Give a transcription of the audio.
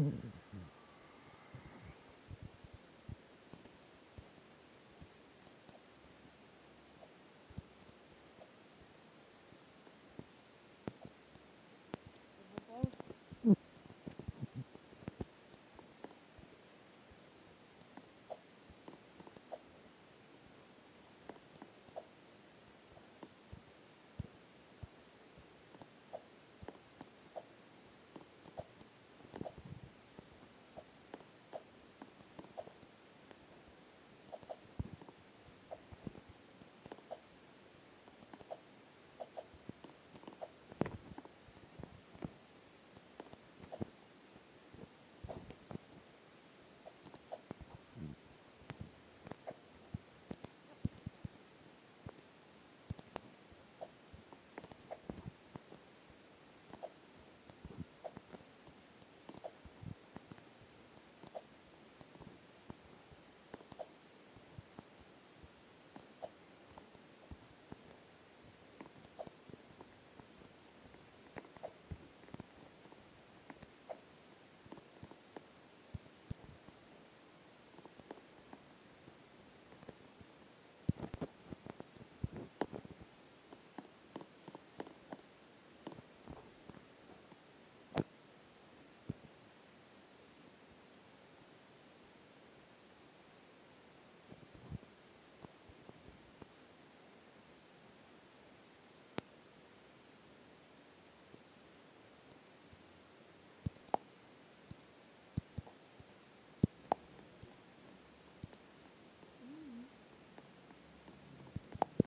Mm-hmm.